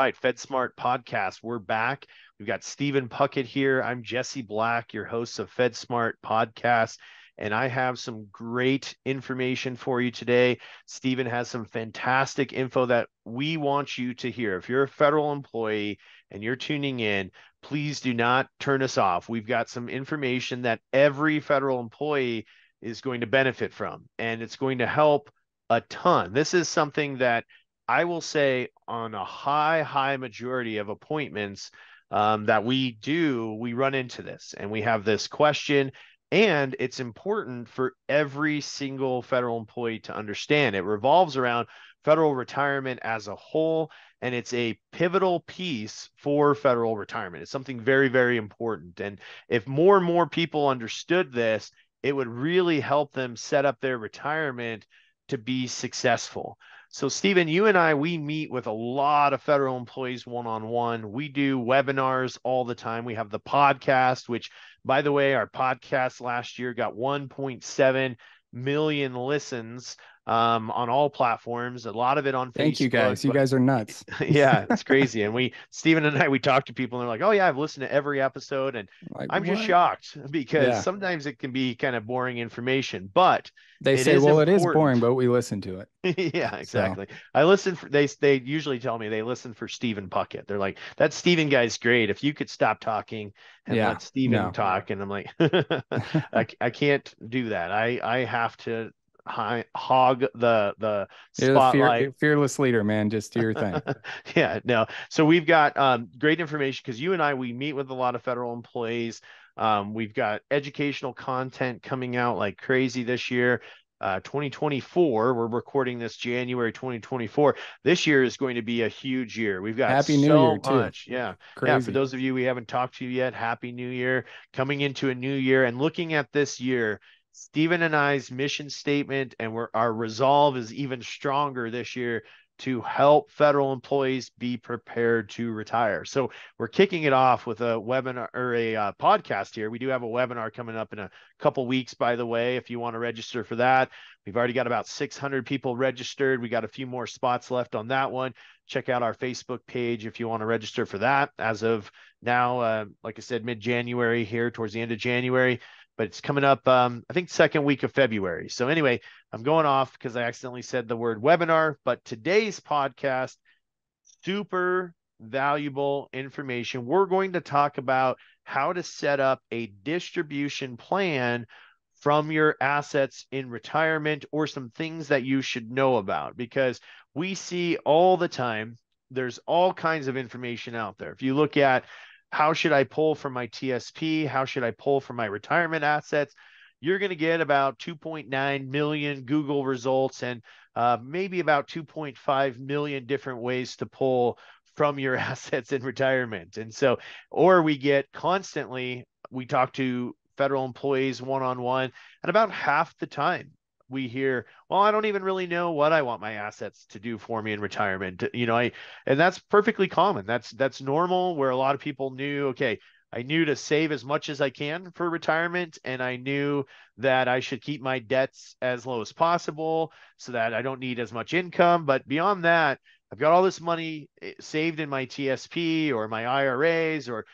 right, FedSmart podcast. We're back. We've got Steven Puckett here. I'm Jesse Black, your host of FedSmart podcast, and I have some great information for you today. Steven has some fantastic info that we want you to hear. If you're a federal employee and you're tuning in, please do not turn us off. We've got some information that every federal employee is going to benefit from, and it's going to help a ton. This is something that I will say on a high, high majority of appointments um, that we do, we run into this and we have this question. And it's important for every single federal employee to understand. It revolves around federal retirement as a whole, and it's a pivotal piece for federal retirement. It's something very, very important. And if more and more people understood this, it would really help them set up their retirement to be successful. So, Steven, you and I, we meet with a lot of federal employees one on one. We do webinars all the time. We have the podcast, which, by the way, our podcast last year got 1.7 million listens um, on all platforms. A lot of it on Facebook. Thank Facebook. you guys. You guys are nuts. yeah, it's crazy. And we, Steven and I, we talk to people and they're like, "Oh yeah, I've listened to every episode," and Like, I'm just shocked because Yeah. sometimes it can be kind of boring information, but They say, well, it is boring, but we listen to it. yeah, exactly. I listen for they they usually tell me they listen for Steven Puckett. They're like, that Steven guy's great. If you could stop talking and Yeah, let Steven no. talk. And I'm like, I, I can't do that. I I have to hi, hog the the You're fear, spotlight. fearless leader, man. Just do your thing. yeah, no. So we've got um, great information because you and I we meet with a lot of federal employees. Um, we've got educational content coming out like crazy this year. Uh, 2024, we're recording this January 2024. This year is going to be a huge year. We've got Happy New so Year, too. much. Yeah. Crazy. Yeah, for those of you we haven't talked to you yet, happy new year. Coming into a new year and looking at this year, Steven and I's mission statement and our resolve is even stronger this year to help federal employees be prepared to retire. So we're kicking it off with a webinar or a uh, podcast here. We do have a webinar coming up in a couple weeks, by the way, if you want to register for that. We've already got about 600 people registered. We got a few more spots left on that one. Check out our Facebook page if you want to register for that. As of now, uh, like I said, mid January here, towards the end of January, but it's coming up, um, I think, second week of February. So, anyway, I'm going off because I accidentally said the word webinar, but today's podcast, super valuable information. We're going to talk about how to set up a distribution plan from your assets in retirement or some things that you should know about because we see all the time there's all kinds of information out there. If you look at how should I pull from my TSP, how should I pull from my retirement assets, you're going to get about 2.9 million Google results and uh, maybe about 2.5 million different ways to pull from your assets in retirement. And so, or we get constantly, we talk to federal employees one on one, and about half the time we hear, well, I don't even really know what I want my assets to do for me in retirement. You know, I, and that's perfectly common. That's, that's normal where a lot of people knew, okay, I knew to save as much as I can for retirement, and I knew that I should keep my debts as low as possible so that I don't need as much income. But beyond that, I've got all this money eh, saved in my TSP or my IRAs or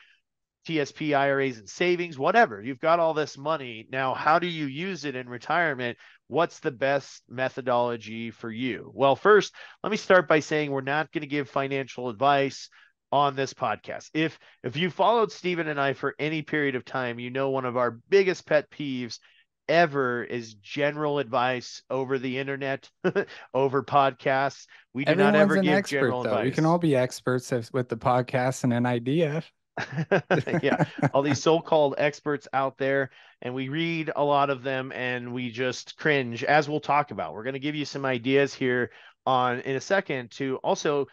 TSP, IRAs, and savings, whatever. You've got all this money. Now, how do you use it in retirement? What's the best methodology for you? Well, first, let me start by saying we're not going to give financial advice on this podcast. If if you followed Stephen and I for any period of time, you know one of our biggest pet peeves ever is general advice over the internet, over podcasts. We do Everyone's not ever give expert, general though. advice. We can all be experts if- with the podcast and an idea. yeah, all these so-called experts out there, and we read a lot of them, and we just cringe. As we'll talk about, we're going to give you some ideas here on in a second to also.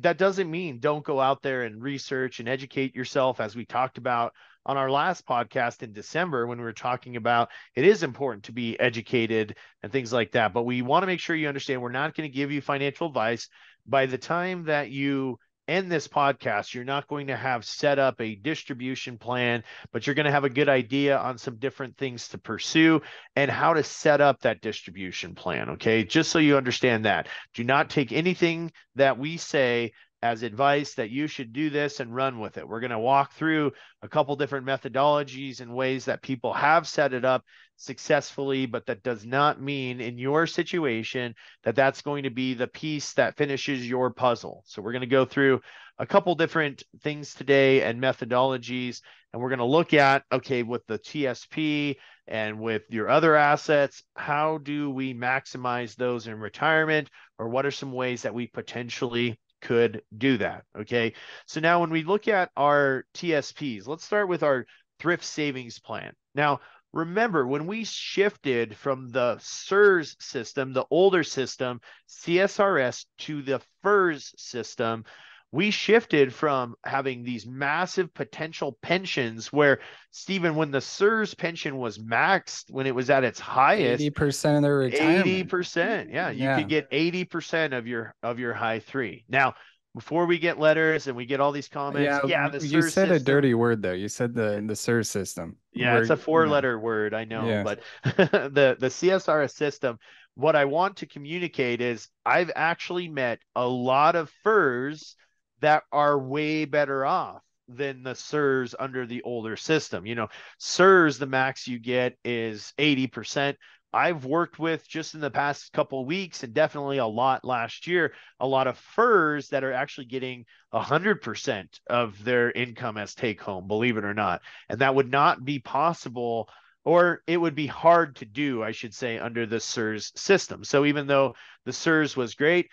That doesn't mean don't go out there and research and educate yourself, as we talked about on our last podcast in December when we were talking about it is important to be educated and things like that. But we want to make sure you understand we're not going to give you financial advice. By the time that you end this podcast, you're not going to have set up a distribution plan, but you're going to have a good idea on some different things to pursue and how to set up that distribution plan. Okay. Just so you understand that. Do not take anything that we say as advice that you should do this and run with it. We're going to walk through a couple different methodologies and ways that people have set it up successfully, but that does not mean in your situation that that's going to be the piece that finishes your puzzle. So we're going to go through a couple different things today and methodologies, and we're going to look at okay, with the TSP and with your other assets, how do we maximize those in retirement, or what are some ways that we potentially could do that. Okay. So now when we look at our TSPs, let's start with our thrift savings plan. Now, remember when we shifted from the CSRS system, the older system, CSRS, to the FERS system, we shifted from having these massive potential pensions where Steven, when the CSRS pension was maxed, when it was at its highest, 80% of their retirement. 80%. Yeah. You Yeah. could get 80% of your of your high three. Now, before we get letters and we get all these comments, yeah, the you said a dirty word though. You said the the SIR system. yeah, it's a four yeah. letter word, I know, Yeah. but the the CSRS system, what I want to communicate is I've actually met a lot of FERS that are way better off than the CSRS under the older system. You know, CSRS, the max you get is 80%. I've worked with just in the past couple weeks and definitely a lot last year, a lot of FERS that are actually getting 100% of their income as take home, believe it or not. And that would not be possible or it would be hard to do, I should say, under the CSRS system. So even though the CSRS was great,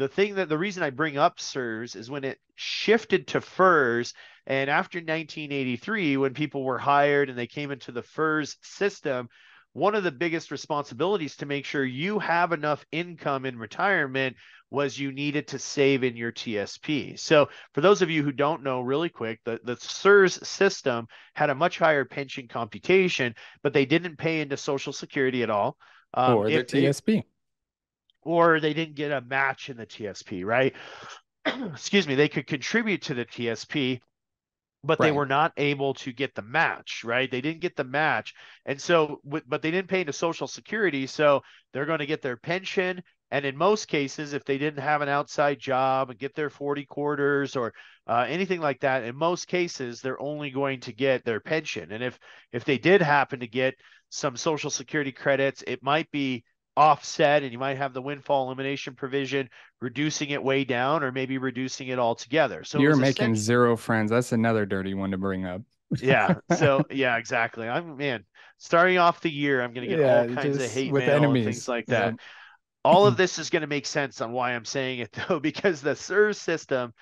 the thing that the reason I bring up CSRS is when it shifted to FERS, and after 1983, when people were hired and they came into the FERS system, one of the biggest responsibilities to make sure you have enough income in retirement was you needed to save in your TSP. So, for those of you who don't know, really quick, the, the CSRS system had a much higher pension computation, but they didn't pay into Social Security at all. Um, or the if they- TSP. Or they didn't get a match in the TSP, right? Excuse me, they could contribute to the TSP, but they Right. were not able to get the match, right? They didn't get the match. And so, but they didn't pay into Social Security. So they're going to get their pension. And in most cases, if they didn't have an outside job and get their 40 quarters or uh, anything like that, in most cases, they're only going to get their pension. And if if they did happen to get some Social Security credits, it might be offset and you might have the windfall elimination provision reducing it way down or maybe reducing it altogether. So You're making essen- zero friends. That's another dirty one to bring up. yeah. So yeah, exactly. I'm man, starting off the year, I'm gonna get all kinds of hate with mail and enemies. things like Yeah. that. All of this is going to make sense on why I'm saying it though, because the CSRS system,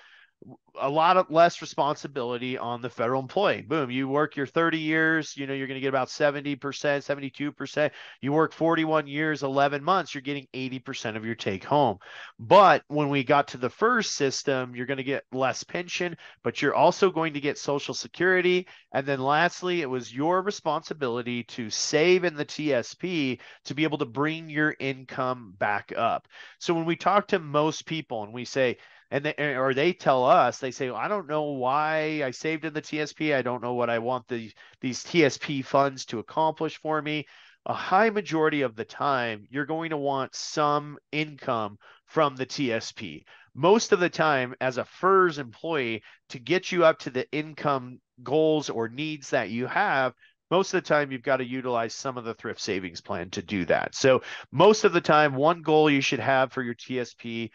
a lot of less responsibility on the federal employee. Boom, you work your 30 years, you know, you're going to get about 70%, 72%. You work 41 years, 11 months, you're getting 80% of your take home. But when we got to the FERS system, you're going to get less pension, but you're also going to get Social Security. And then lastly, it was your responsibility to save in the TSP to be able to bring your income back up. So when we talk to most people and we say, and they eh, or they tell us, they say, I don't know why I saved in the TSP. I don't know what I want the these TSP funds to accomplish for me. A high majority of the time, you're going to want some income from the TSP. Most of the time, as a FERS employee, to get you up to the income goals or needs that you have, most of the time you've got to utilize some of the thrift savings plan to do that. So, most of the time, one goal you should have for your TSP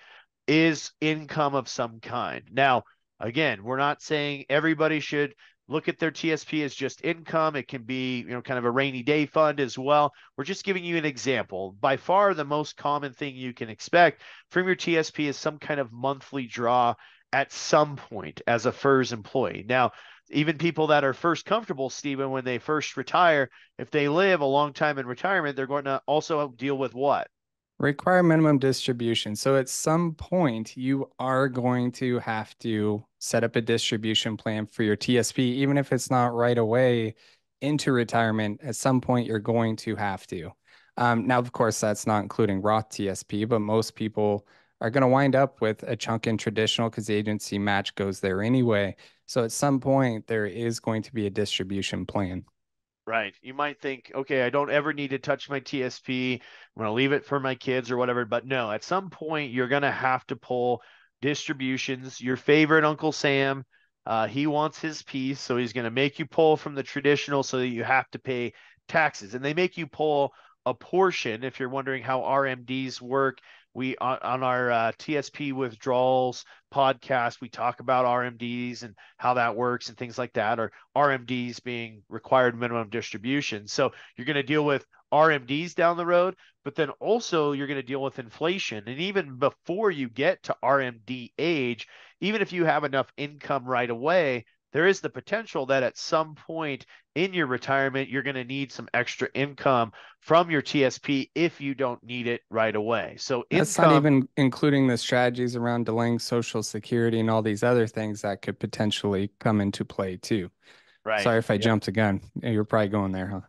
is income of some kind. Now, again, we're not saying everybody should look at their TSP as just income. It can be, you know, kind of a rainy day fund as well. We're just giving you an example. By far, the most common thing you can expect from your TSP is some kind of monthly draw at some point as a FERS employee. Now, even people that are first comfortable, Steven, when they first retire, if they live a long time in retirement, they're going to also deal with what? Require minimum distribution. So at some point, you are going to have to set up a distribution plan for your TSP, even if it's not right away into retirement. At some point, you're going to have to. Um, now, of course, that's not including Roth TSP, but most people are going to wind up with a chunk in traditional because the agency match goes there anyway. So at some point, there is going to be a distribution plan. Right. You might think, okay, I don't ever need to touch my TSP. I'm going to leave it for my kids or whatever. But no, at some point, you're going to have to pull distributions. Your favorite Uncle Sam, uh, he wants his piece, so he's going to make you pull from the traditional so that you have to pay taxes. And they make you pull a portion. If you're wondering how RMDs work, we on, on our uh, TSP withdrawals podcast, we talk about RMDs and how that works and things like that, or RMDs being required minimum distribution. So you're going to deal with RMDs down the road, but then also you're going to deal with inflation. And even before you get to RMD age, even if you have enough income right away, there is the potential that at some point in your retirement, you're going to need some extra income from your TSP if you don't need it right away. So that's income, not even including the strategies around delaying Social Security and all these other things that could potentially come into play too. Right. Sorry if I yep. jumped the gun. You're probably going there, huh?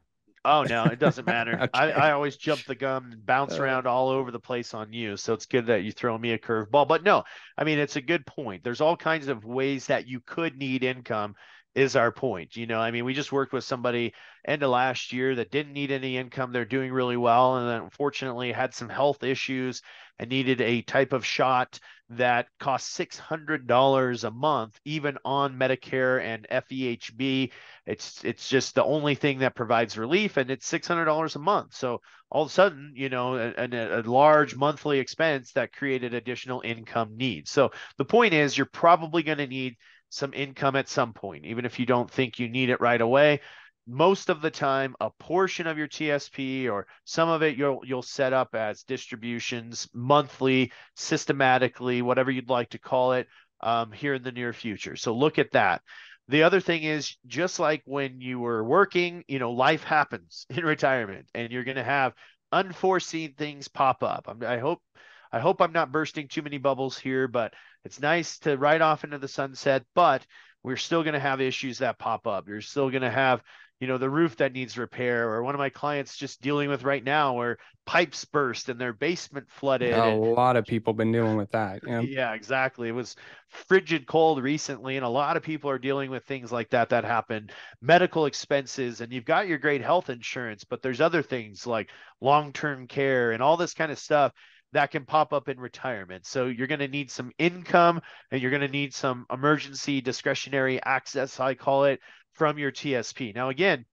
Oh no, it doesn't matter. okay. I, I always jump the gun and bounce uh, around all over the place on you. So it's good that you throw me a curveball. But no, I mean it's a good point. There's all kinds of ways that you could need income is our point. You know, I mean, we just worked with somebody end of last year that didn't need any income. They're doing really well. And then unfortunately had some health issues and needed a type of shot that cost $600 a month, even on Medicare and FEHB. It's, it's just the only thing that provides relief and it's $600 a month. So all of a sudden, you know, a, a, a large monthly expense that created additional income needs. So the point is you're probably going to need some income at some point, even if you don't think you need it right away most of the time a portion of your TSP or some of it you'll you'll set up as distributions monthly, systematically, whatever you'd like to call it, um, here in the near future. So look at that. The other thing is just like when you were working, you know, life happens in retirement, and you're going to have unforeseen things pop up. I hope I hope I'm not bursting too many bubbles here, but it's nice to ride off into the sunset. But we're still going to have issues that pop up. You're still going to have you know the roof that needs repair or one of my clients just dealing with right now where pipes burst and their basement flooded a and, lot of people been dealing with that yeah. yeah exactly it was frigid cold recently and a lot of people are dealing with things like that that happen medical expenses and you've got your great health insurance but there's other things like long-term care and all this kind of stuff that can pop up in retirement. So you're going to need some income and you're going to need some emergency discretionary access, I call it, from your TSP. Now, again,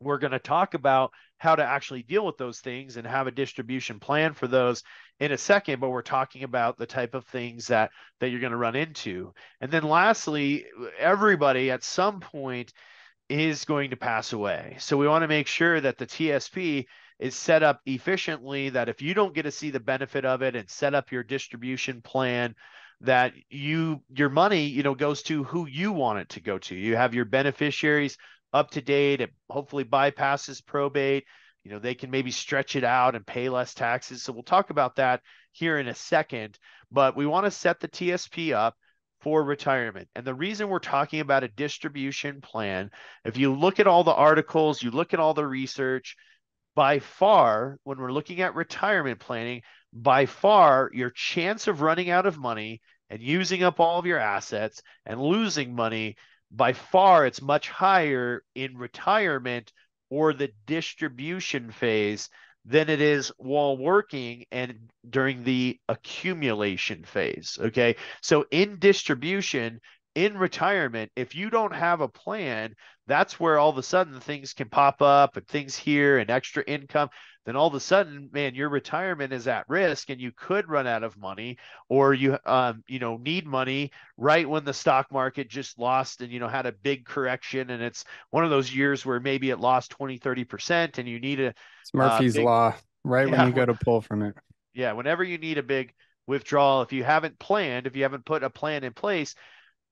we're going to talk about how to actually deal with those things and have a distribution plan for those in a second but we're talking about the type of things that that you're going to run into and then lastly everybody at some point is going to pass away so we want to make sure that the tsp is set up efficiently that if you don't get to see the benefit of it and set up your distribution plan that you your money you know goes to who you want it to go to. You have your beneficiaries up to date. It hopefully bypasses probate. You know they can maybe stretch it out and pay less taxes. So we'll talk about that here in a second but we want to set the tsp up for retirement. And the reason we're talking about a distribution plan if you look at all the articles you look at all the research by far when we're looking at retirement planning by far your chance of running out of money and using up all of your assets and losing money by far it's much higher in retirement or the distribution phase than it is while working and during the accumulation phase okay? So in distribution in retirement if you don't have a plan that's where all of a sudden things can pop up and things here and extra income. Then all of a sudden man your retirement is at risk and you could run out of money or you um you know need money right when the stock market just lost and you know had a big correction and it's one of those years where maybe it lost 20 30% and you need a it's murphy's uh, big, law right yeah, when you go to pull from it. Yeah whenever you need a big withdrawal if you haven't planned if you haven't put a plan in place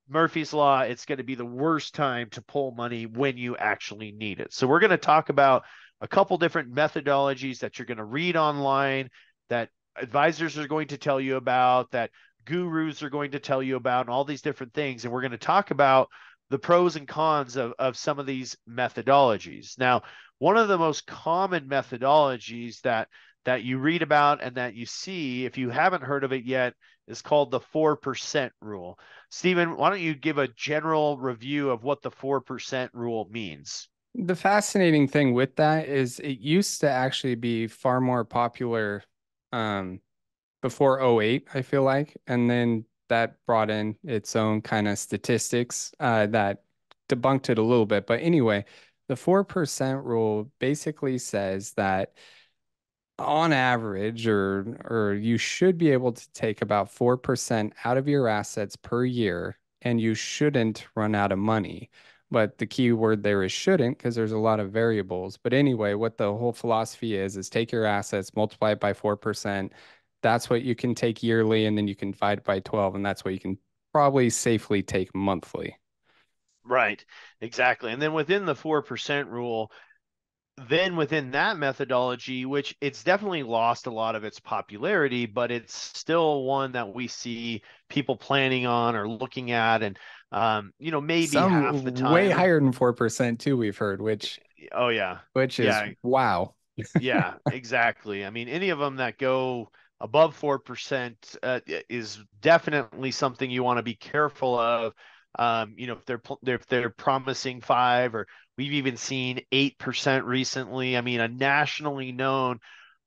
Murphy's Law, it's going to be the worst time to pull money when you actually need it. So, we're going to talk about a couple different methodologies that you're going to read online, that advisors are going to tell you about, that gurus are going to tell you about, and all these different things. And we're going to talk about the pros and cons of, of some of these methodologies. Now, one of the most common methodologies that that you read about and that you see, if you haven't heard of it yet, is called the 4% rule. Steven, why don't you give a general review of what the 4% rule means? The fascinating thing with that is it used to actually be far more popular um, before 08, I feel like. And then that brought in its own kind of statistics uh, that debunked it a little bit. But anyway, the 4% rule basically says that on average or or you should be able to take about 4% out of your assets per year and you shouldn't run out of money. But the key word there is shouldn't because there's a lot of variables. But anyway, what the whole philosophy is is take your assets, multiply it by 4%. That's what you can take yearly and then you can divide by 12 and that's what you can probably safely take monthly. Right. Exactly. And then within the 4% rule, then within that methodology, which it's definitely lost a lot of its popularity, but it's still one that we see people planning on or looking at, and um, you know, maybe Some half the time, way higher than four percent too. We've heard, which oh yeah, which is yeah, wow. yeah, exactly. I mean, any of them that go above four percent uh, is definitely something you want to be careful of. Um, you know, if they're if they're promising five or We've even seen 8% recently. I mean, a nationally known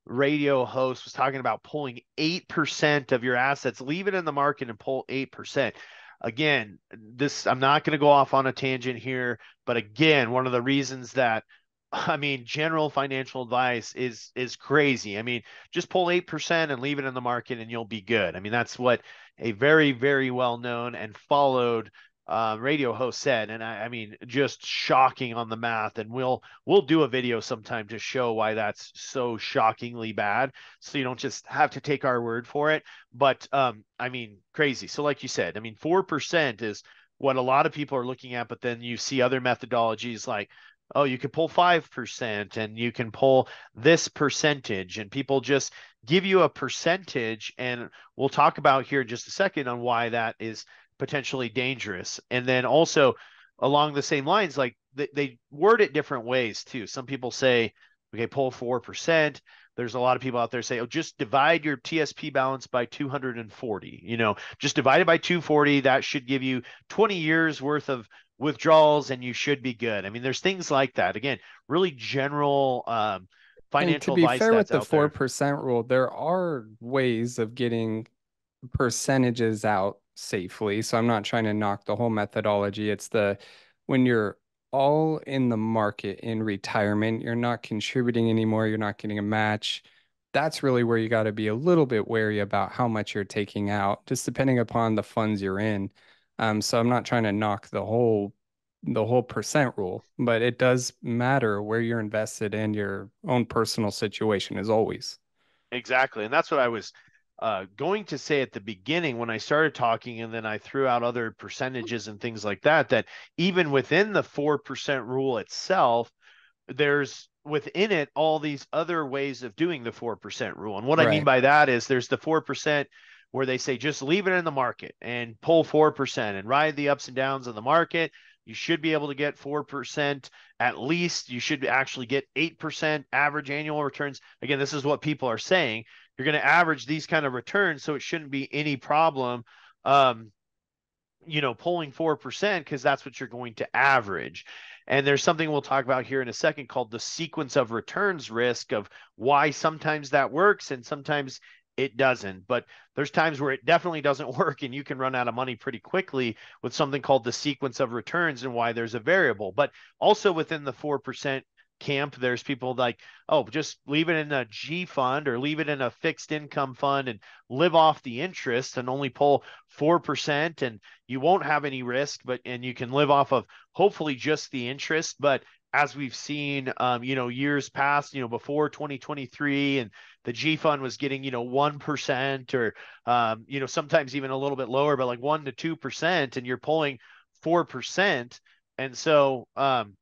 radio host was talking about pulling 8% of your assets, leave it in the market and pull 8%. Again, this I'm not going to go off on a tangent here, but again, one of the reasons that I mean, general financial advice is is crazy. I mean, just pull 8% and leave it in the market and you'll be good. I mean, that's what a very very well known and followed uh, radio host said, and I, I, mean, just shocking on the math. And we'll we'll do a video sometime to show why that's so shockingly bad, so you don't just have to take our word for it. But um, I mean, crazy. So, like you said, I mean, four percent is what a lot of people are looking at, but then you see other methodologies like oh you can pull 5% and you can pull this percentage and people just give you a percentage and we'll talk about here in just a second on why that is potentially dangerous. And then also along the same lines, like they, they word it different ways too. Some people say, okay, pull 4%. There's a lot of people out there say, oh, just divide your TSP balance by 240. You know, just divide it by 240. That should give you 20 years worth of withdrawals and you should be good. I mean, there's things like that. Again, really general um, financial and to be fair with the 4% rule, there are ways of getting percentages out safely. So I'm not trying to knock the whole methodology. It's the when you're all in the market in retirement, you're not contributing anymore, you're not getting a match. That's really where you got to be a little bit wary about how much you're taking out, just depending upon the funds you're in. Um, so I'm not trying to knock the whole the whole percent rule, but it does matter where you're invested in your own personal situation as always. Exactly. And that's what I was uh, going to say at the beginning when I started talking, and then I threw out other percentages and things like that, that even within the 4% rule itself, there's within it all these other ways of doing the 4% rule. And what right. I mean by that is there's the 4% where they say just leave it in the market and pull 4% and ride the ups and downs of the market. You should be able to get 4% at least. You should actually get 8% average annual returns. Again, this is what people are saying you're going to average these kind of returns, so it shouldn't be any problem. Um, you know, pulling 4% because that's what you're going to average. And there's something we'll talk about here in a second called the sequence of returns risk of why sometimes that works and sometimes it doesn't. But there's times where it definitely doesn't work and you can run out of money pretty quickly with something called the sequence of returns and why there's a variable. But also within the 4% camp there's people like oh just leave it in a g fund or leave it in a fixed income fund and live off the interest and only pull 4% and you won't have any risk but and you can live off of hopefully just the interest. But as we've seen um, you know years past you know before 2023 and the g fund was getting you know 1% or um, you know sometimes even a little bit lower but like 1 to 2% and you're pulling 4% and so um,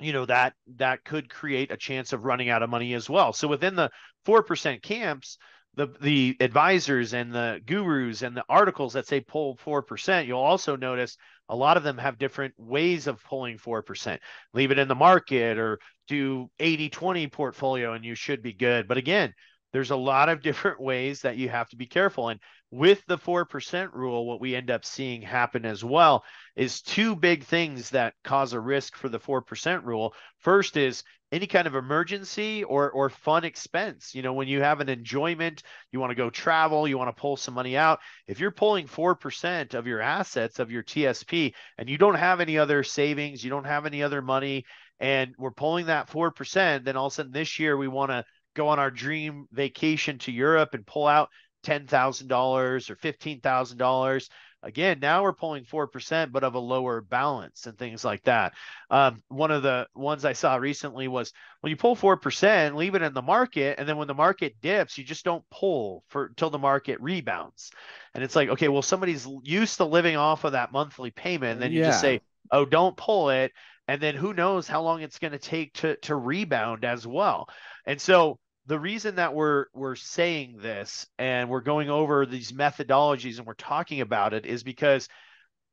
you know that that could create a chance of running out of money as well. So within the 4% camps the the advisors and the gurus and the articles that say pull 4% you'll also notice a lot of them have different ways of pulling 4% leave it in the market or do 80 20 portfolio and you should be good. But again there's a lot of different ways that you have to be careful. And with the 4% rule, what we end up seeing happen as well is two big things that cause a risk for the 4% rule. First is any kind of emergency or or fun expense. You know, when you have an enjoyment, you want to go travel, you want to pull some money out. If you're pulling 4% of your assets of your TSP and you don't have any other savings, you don't have any other money and we're pulling that 4%, then all of a sudden this year we want to go on our dream vacation to Europe and pull out $10,000 or $15,000. Again, now we're pulling 4%, but of a lower balance and things like that. Um, one of the ones I saw recently was when you pull 4%, leave it in the market. And then when the market dips, you just don't pull for until the market rebounds. And it's like, okay, well, somebody's used to living off of that monthly payment. And then you yeah. just say, oh, don't pull it. And then who knows how long it's going to take to to rebound as well. And so the reason that we're we're saying this and we're going over these methodologies and we're talking about it is because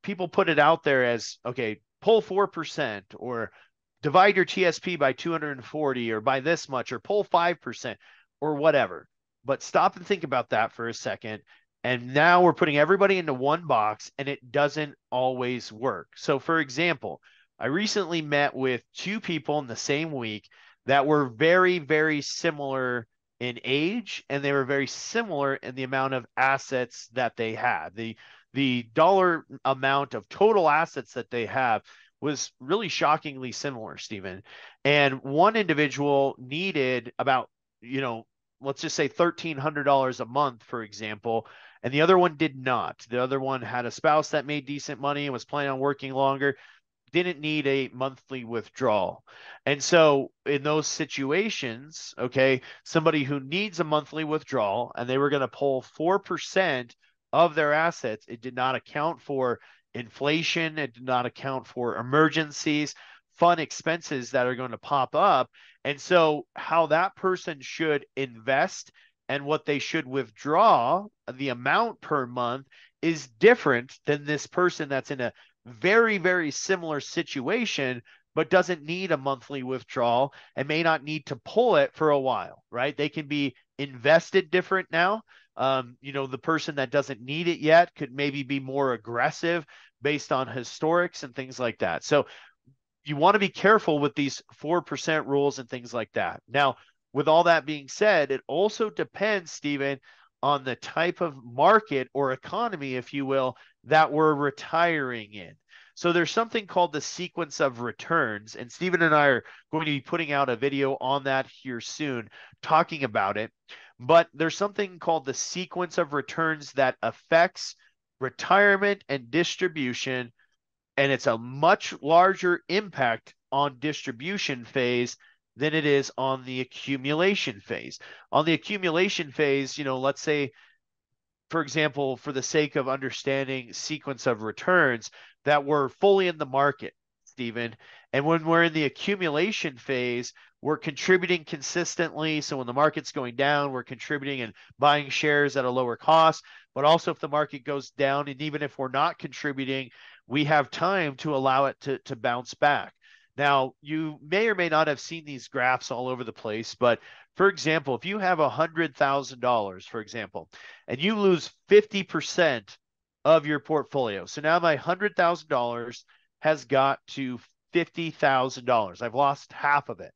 people put it out there as okay pull 4% or divide your tsp by 240 or by this much or pull 5% or whatever. But stop and think about that for a second. And now we're putting everybody into one box and it doesn't always work. So for example i recently met with two people in the same week that were very, very similar in age and they were very similar in the amount of assets that they had. The the dollar amount of total assets that they have was really shockingly similar, Steven. And one individual needed about, you know, let's just say $1,300 a month, for example, and the other one did not. The other one had a spouse that made decent money and was planning on working longer didn't need a monthly withdrawal. And so in those situations, okay, somebody who needs a monthly withdrawal and they were going to pull 4% of their assets, it did not account for inflation, it did not account for emergencies, fun expenses that are going to pop up. And so how that person should invest and what they should withdraw, the amount per month is different than this person that's in a very, very similar situation, but doesn't need a monthly withdrawal and may not need to pull it for a while, right? They can be invested different now. Um, you know, the person that doesn't need it yet could maybe be more aggressive based on historics and things like that. So you want to be careful with these 4% rules and things like that. Now, with all that being said, it also depends, Steven, on the type of market or economy, if you will, that we're retiring in. So there's something called the sequence of returns, and Steven and I are going to be putting out a video on that here soon, talking about it. But there's something called the sequence of returns that affects retirement and distribution, and it's a much larger impact on distribution phase than it is on the accumulation phase. On the accumulation phase, you know, let's say, for example, for the sake of understanding sequence of returns, that we're fully in the market, Steven. And when we're in the accumulation phase, we're contributing consistently. So when the market's going down, we're contributing and buying shares at a lower cost. But also, if the market goes down, and even if we're not contributing, we have time to allow it to, to bounce back. Now, you may or may not have seen these graphs all over the place, but for example, if you have $100,000, for example, and you lose 50% of your portfolio. So now my $100,000 has got to $50,000. I've lost half of it.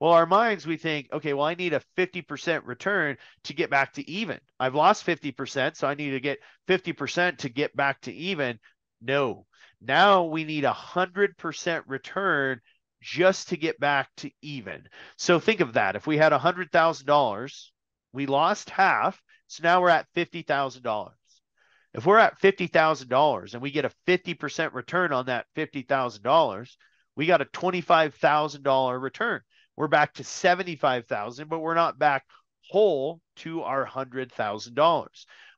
Well, our minds, we think, okay, well, I need a 50% return to get back to even. I've lost 50%, so I need to get 50% to get back to even. No, now we need a 100% return just to get back to even. So think of that. If we had $100,000, we lost half. So now we're at $50,000. If we're at $50,000 and we get a 50% return on that $50,000, we got a $25,000 return. We're back to 75,000, but we're not back whole to our $100,000.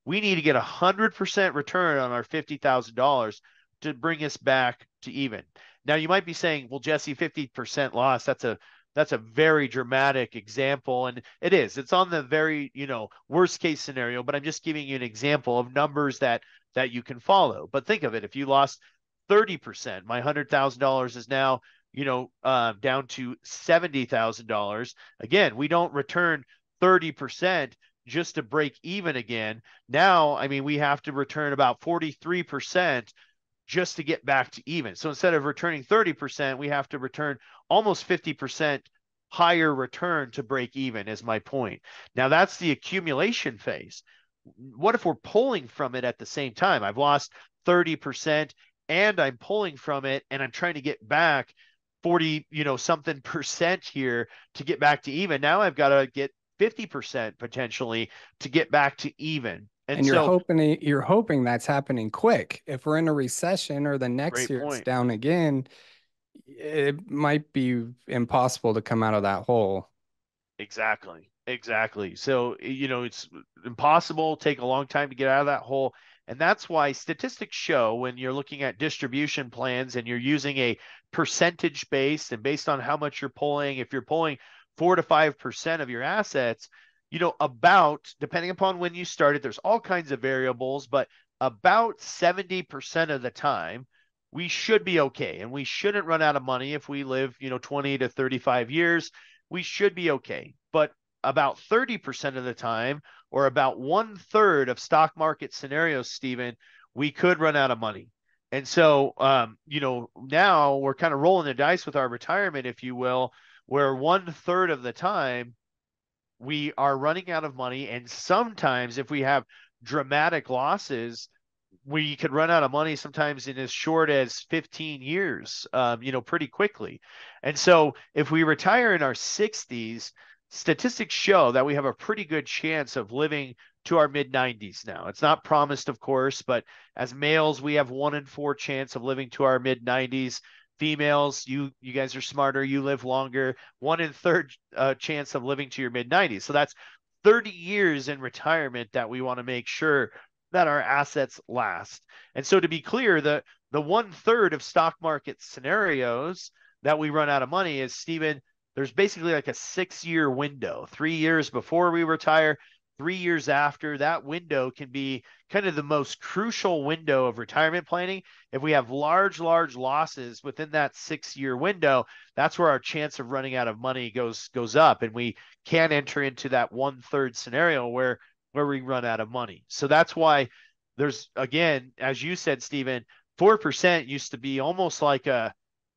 We need to get a 100% return on our $50,000 to bring us back to even. Now you might be saying, well, Jesse, 50% loss, that's a that's a very dramatic example and it is. It's on the very you know worst case scenario but i'm just giving you an example of numbers that that you can follow. But think of it if you lost 30% my $100000 is now you know uh, down to $70000 again we don't return 30% just to break even again. Now, I mean, we have to return about 43% just to get back to even. So instead of returning 30%, we have to return almost 50% higher return to break even, is my point. Now, that's the accumulation phase. What if we're pulling from it at the same time? I've lost 30% and I'm pulling from it and I'm trying to get back 40, you know, something percent here to get back to even. Now I've got to get 50% potentially to get back to even. And, and you're hoping eh, you're hoping that's happening quick. If we're in a recession or the next year point. it's down again, it might be impossible to come out of that hole. Exactly. Exactly. So, eh, you know, it's impossible, take a long time to get out of that hole. And that's why statistics show when you're looking at distribution plans and you're using a percentage based and based on how much you're pulling, if you're pulling four to five percent of your assets, you know, about depending upon when you started, there's all kinds of variables, but about 70% of the time, we should be okay. And we shouldn't run out of money if we live, you know, 20 to 35 years. We should be okay. But about 30% of the time, or about one third of stock market scenarios, Steven, we could run out of money. And so, um, you know, now we're kind of rolling the dice with our retirement, if you will, where one third of the time we are running out of money. And sometimes, if we have dramatic losses, we could run out of money sometimes in as short as 15 years, um, you know, pretty quickly. And so, if we retire in our 60s, statistics show that we have a pretty good chance of living to our mid 90s now. It's not promised, of course, but as males, we have one in four chance of living to our mid 90s. Females, you you guys are smarter, you live longer. One in third uh, chance of living to your mid 90s. So that's 30 years in retirement that we want to make sure that our assets last. And so to be clear, the the one third of stock market scenarios that we run out of money is Steven there's basically like a six year window three years before we retire three years after that window can be kind of the most crucial window of retirement planning if we have large large losses within that six year window that's where our chance of running out of money goes goes up and we can enter into that one third scenario where where we run out of money so that's why there's again as you said steven 4% used to be almost like a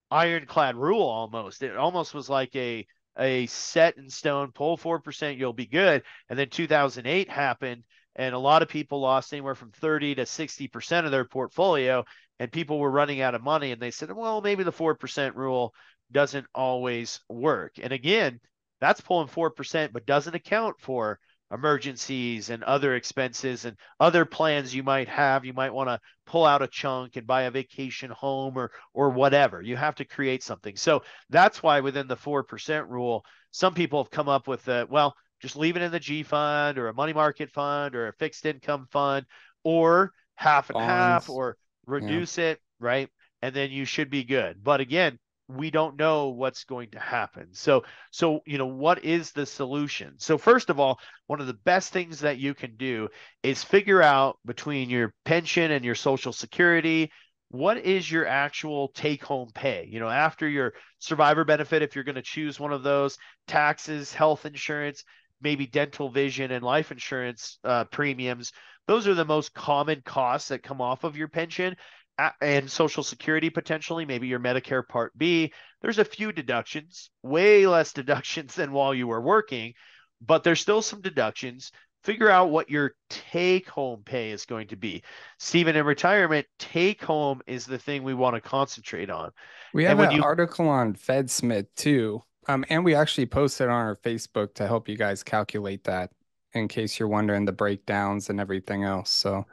ironclad rule almost. It almost was like a a set in stone pull 4% you'll be good. And then 2008 happened and a lot of people lost anywhere from 30 to 60% of their portfolio and people were running out of money and they said well maybe the 4% rule doesn't always work. And again that's pulling 4% but doesn't account for emergencies and other expenses and other plans you might have. You might want to pull out a chunk and buy a vacation home or or whatever. You have to create something. So that's why within the 4% rule some people have come up with the well just leave it in the g fund or a money market fund or a fixed income fund or half and Bonds. half or reduce yeah. it right? And then you should be good. But again we don't know what's going to happen. So, so you know, what is the solution? So, first of all, one of the best things that you can do is figure out between your pension and your social security what is your actual take home pay you know after your survivor benefit if you're going to choose one of those taxes health insurance maybe dental vision and life insurance uh, premiums those are the most common costs that come off of your pension and Social Security potentially, maybe your Medicare Part B. There's a few deductions, way less deductions than while you were working, but there's still some deductions. Figure out what your take home pay is going to be. Steven, in retirement, take home is the thing we want to concentrate on. We have an you... article on FedSmith too. Um, and we actually posted on our Facebook to help you guys calculate that in case you're wondering the breakdowns and everything else. So,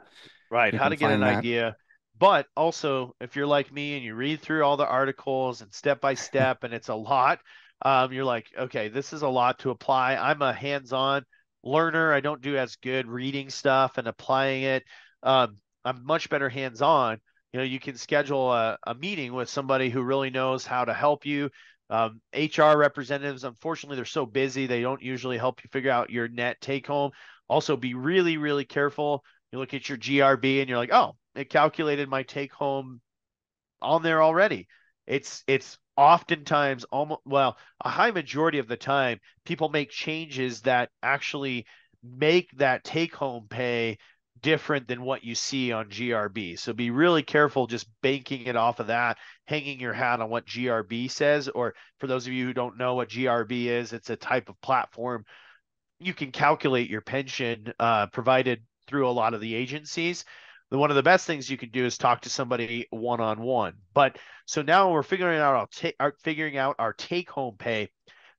right, how to get an that. idea but also, if you're like me and you read through all the articles and step by step, and it's a lot, um, you're like, okay, this is a lot to apply. I'm a hands-on learner. I don't do as good reading stuff and applying it. Um, I'm much better hands-on. You know, you can schedule a, a meeting with somebody who really knows how to help you. Um, HR representatives, unfortunately, they're so busy, they don't usually help you figure out your net take home. Also, be really, really careful. You look at your GRB and you're like, oh, it calculated my take home on there already. It's it's oftentimes almost well a high majority of the time people make changes that actually make that take home pay different than what you see on GRB. So be really careful just banking it off of that, hanging your hat on what GRB says. Or for those of you who don't know what GRB is, it's a type of platform you can calculate your pension uh, provided through a lot of the agencies one of the best things you can do is talk to somebody one on one. But so now we're figuring out our, ta- our figuring out our take home pay.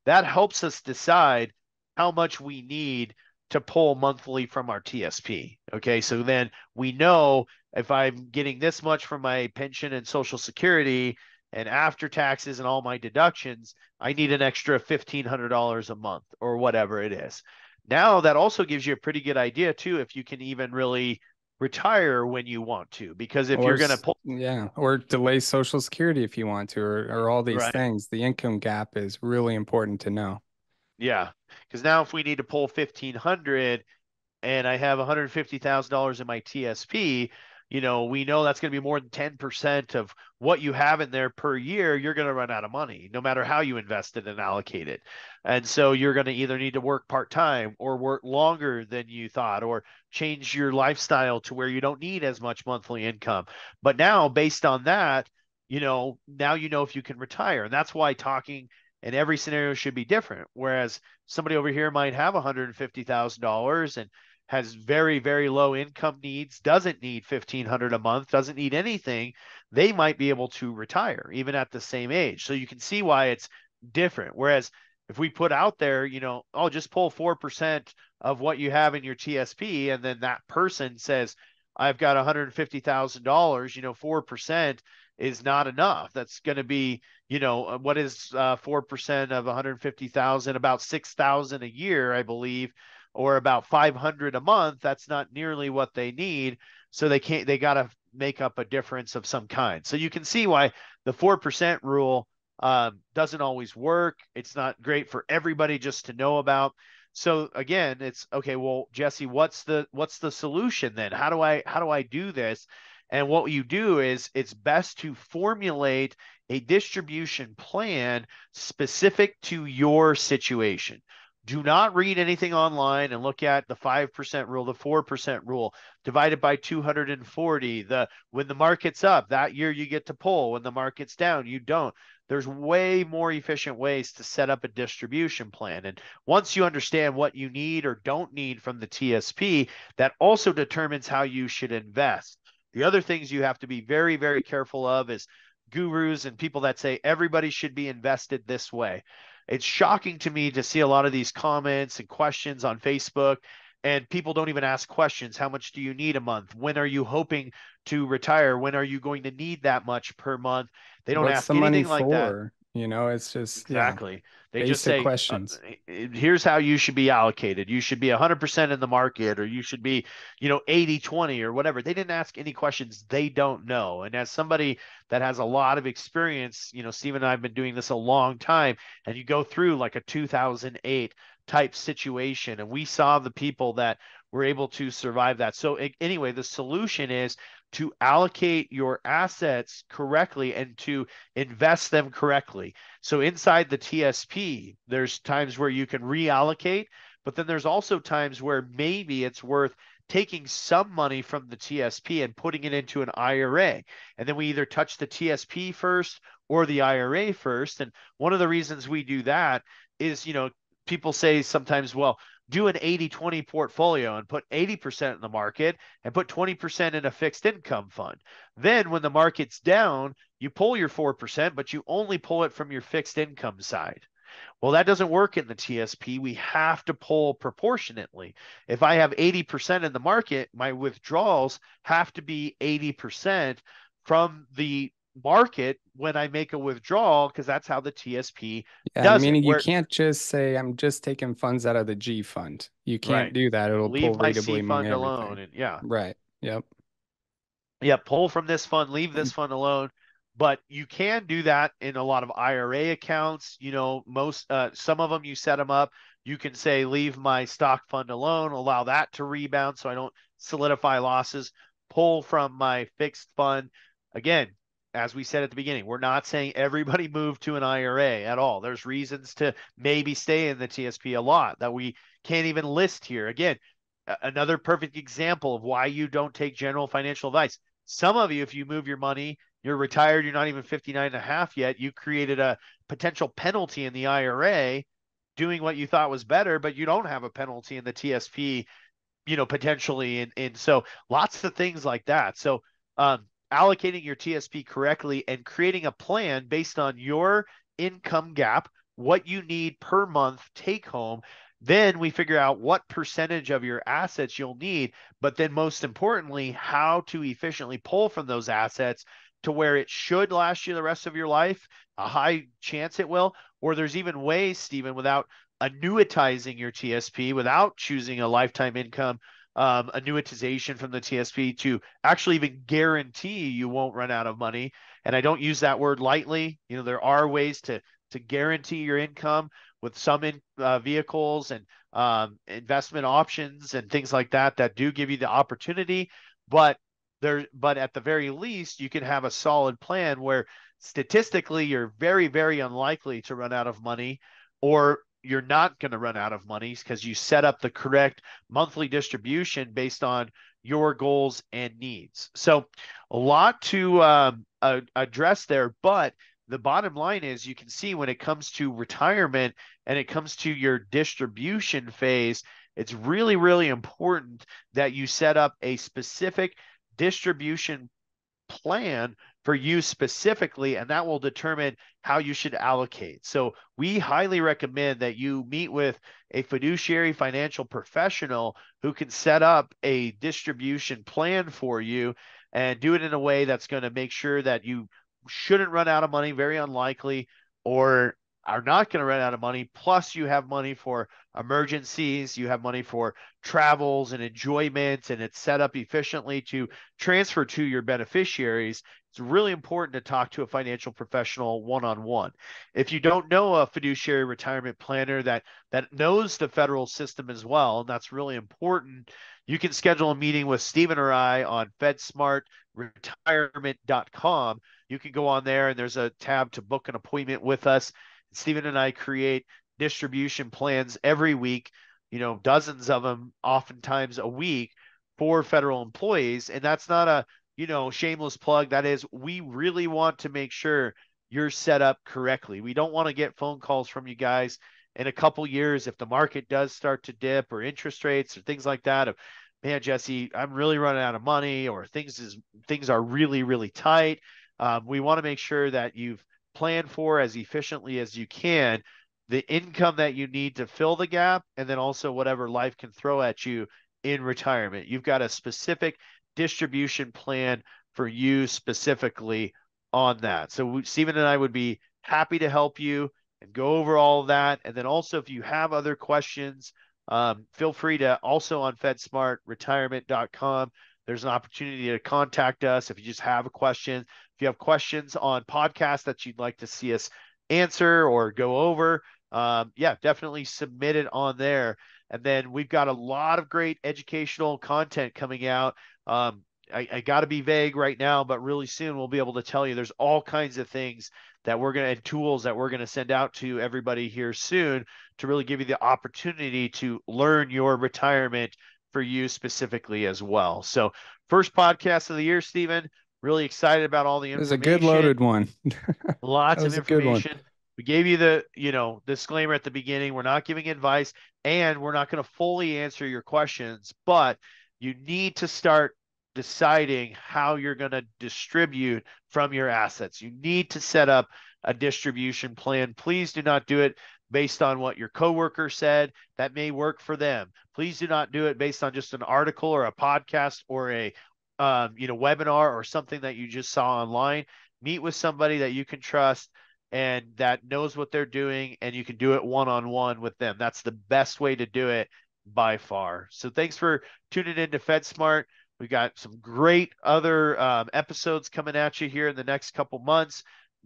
That helps us decide how much we need to pull monthly from our TSP. Okay, so then we know if I'm getting this much from my pension and Social Security and after taxes and all my deductions, I need an extra $1,500 a month or whatever it is. Now that also gives you a pretty good idea too if you can even really retire when you want to because if or, you're going to pull yeah or delay social security if you want to or, or all these right. things the income gap is really important to know yeah because now if we need to pull 1500 and i have $150000 in my tsp you know, we know that's going to be more than 10% of what you have in there per year. You're going to run out of money no matter how you invest it and allocate it. And so you're going to either need to work part time or work longer than you thought or change your lifestyle to where you don't need as much monthly income. But now, based on that, you know, now you know if you can retire. And that's why talking and every scenario should be different. Whereas somebody over here might have $150,000 and has very very low income needs doesn't need 1500 a month doesn't need anything they might be able to retire even at the same age. So you can see why it's different. Whereas if we put out there you know oh just pull 4% of what you have in your tsp and then that person says i've got $150000 you know 4% is not enough. That's going to be you know uh, what is uh, 4% of 150000 about 6000 a year i believe or about 500 a month that's not nearly what they need. So they can't they got to make up a difference of some kind. So you can see why the 4% rule um, doesn't always work. It's not great for everybody just to know about. So again it's okay well jesse what's the what's the solution then? How do i how do i do this? And what you do is it's best to formulate a distribution plan specific to your situation do not read anything online and look at the 5% rule the 4% rule divided by 240 the when the market's up that year you get to pull. When the market's down you don't. There's way more efficient ways to set up a distribution plan. And once you understand what you need or don't need from the tsp that also determines how you should invest. The other things you have to be very very careful of is gurus and people that say everybody should be invested this way it's shocking to me to see a lot of these comments and questions on Facebook and people don't even ask questions. How much do you need a month? When are you hoping to retire? When are you going to need that much per month? They don't What's ask the anything like for? that you know, it's just exactly. Yeah, they just say uh, questions. Uh, here's how you should be allocated. You should be 100% in the market, or you should be, you know, 80 20 or whatever. They didn't ask any questions they don't know. And as somebody that has a lot of experience, you know, Steve and I have been doing this a long time, and you go through like a 2008 type situation, and we saw the people that were able to survive that. So, anyway, the solution is to allocate your assets correctly and to invest them correctly. So inside the TSP, there's times where you can reallocate, but then there's also times where maybe it's worth taking some money from the TSP and putting it into an IRA. And then we either touch the TSP first or the IRA first. And one of the reasons we do that is, you know, people say sometimes, well, do an 80 20 portfolio and put 80% in the market and put 20% in a fixed income fund. Then, when the market's down, you pull your 4%, but you only pull it from your fixed income side. Well, that doesn't work in the TSP. We have to pull proportionately. If I have 80% in the market, my withdrawals have to be 80% from the market when I make a withdrawal because that's how the TSP yeah, does meaning you can't just say I'm just taking funds out of the G fund. You can't right. do that. It'll leave pull my C fund alone. And, yeah. Right. Yep. Yeah. Pull from this fund, leave this mm. fund alone. But you can do that in a lot of IRA accounts. You know, most uh, some of them you set them up. You can say leave my stock fund alone, allow that to rebound so I don't solidify losses. Pull from my fixed fund. Again, as we said at the beginning, we're not saying everybody move to an IRA at all. There's reasons to maybe stay in the TSP a lot that we can't even list here. Again, another perfect example of why you don't take general financial advice. Some of you, if you move your money, you're retired, you're not even 59 and a half yet, you created a potential penalty in the IRA doing what you thought was better, but you don't have a penalty in the TSP, you know, potentially. And, and so lots of things like that. So, um, allocating your TSP correctly and creating a plan based on your income gap, what you need per month take home. Then we figure out what percentage of your assets you'll need, but then most importantly, how to efficiently pull from those assets to where it should last you the rest of your life. A high chance it will. Or there's even ways, Steven, without annuitizing your TSP, without choosing a lifetime income um, annuitization from the TSP to actually even guarantee you won't run out of money. And I don't use that word lightly. You know, there are ways to to guarantee your income with some in, uh, vehicles and um, investment options and things like that that do give you the opportunity. But there, but at the very least, you can have a solid plan where statistically you're very, very unlikely to run out of money or you're not going to run out of money because you set up the correct monthly distribution based on your goals and needs. So, a lot to um, uh, address there, but the bottom line is you can see when it comes to retirement and it comes to your distribution phase, it's really, really important that you set up a specific distribution plan for you specifically, and that will determine how you should allocate. So, we highly recommend that you meet with a fiduciary financial professional who can set up a distribution plan for you and do it in a way that's going to make sure that you shouldn't run out of money, very unlikely, or are not going to run out of money. Plus, you have money for emergencies, you have money for travels and enjoyment, and it's set up efficiently to transfer to your beneficiaries. It's really important to talk to a financial professional one on one. If you don't know a fiduciary retirement planner that that knows the federal system as well, and that's really important, you can schedule a meeting with Steven or I on FedSmartRetirement.com. You can go on there and there's a tab to book an appointment with us Steven and I create distribution plans every week, you know, dozens of them, oftentimes a week for federal employees. And that's not a, you know, shameless plug. That is, we really want to make sure you're set up correctly. We don't want to get phone calls from you guys in a couple years if the market does start to dip or interest rates or things like that. Of, man, Jesse, I'm really running out of money, or things is things are really, really tight. Um, we want to make sure that you've plan for as efficiently as you can the income that you need to fill the gap and then also whatever life can throw at you in retirement. You've got a specific distribution plan for you specifically on that. So Steven and I would be happy to help you and go over all of that. And then also if you have other questions, um, feel free to also on fedsmartretirement.com. There's an opportunity to contact us if you just have a question If you have questions on podcasts that you'd like to see us answer or go over, um, yeah, definitely submit it on there. And then we've got a lot of great educational content coming out. Um, I, I got to be vague right now, but really soon we'll be able to tell you there's all kinds of things that we're going to and tools that we're going to send out to everybody here soon to really give you the opportunity to learn your retirement for you specifically as well. So, first podcast of the year, Steven. Really excited about all the information. It was a good loaded one. Lots of information. We gave you the, you know, disclaimer at the beginning. We're not giving advice and we're not going to fully answer your questions, but you need to start deciding how you're going to distribute from your assets. You need to set up a distribution plan. Please do not do it based on what your coworker said. That may work for them. Please do not do it based on just an article or a podcast or a um, you know, webinar or something that you just saw online, meet with somebody that you can trust and that knows what they're doing and you can do it one-on-one with them. That's the best way to do it by far. So thanks for tuning in to FedSmart. We got some great other um, episodes coming at you here in the next couple months.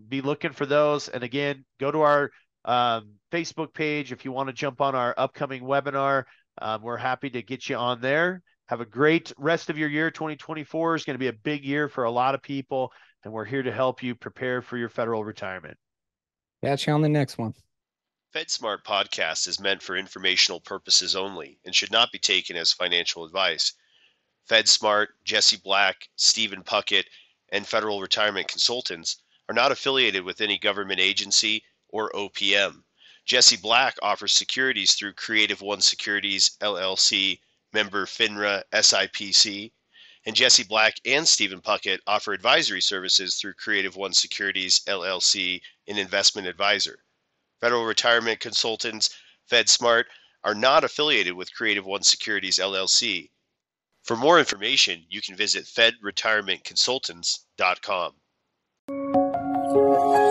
Be looking for those. And again, go to our um, Facebook page if you want to jump on our upcoming webinar. Um, we're happy to get you on there. Have a great rest of your year. 2024 is going to be a big year for a lot of people. and we're here to help you prepare for your federal retirement. Catch you on the next one. FedSmart podcast is meant for informational purposes only and should not be taken as financial advice. FedSmart, Jesse Black, Steven Puckett, and Federal Retirement Consultants are not affiliated with any government agency or OPM. Jesse Black offers securities through Creative One Securities LLC, member FINRA SIPC, and Jesse Black and Steven Puckett offer advisory services through Creative One Securities LLC, an investment advisor. Federal Retirement Consultants, FedSmart, are not affiliated with Creative One Securities LLC. For more information, you can visit fedretirementconsultants.com.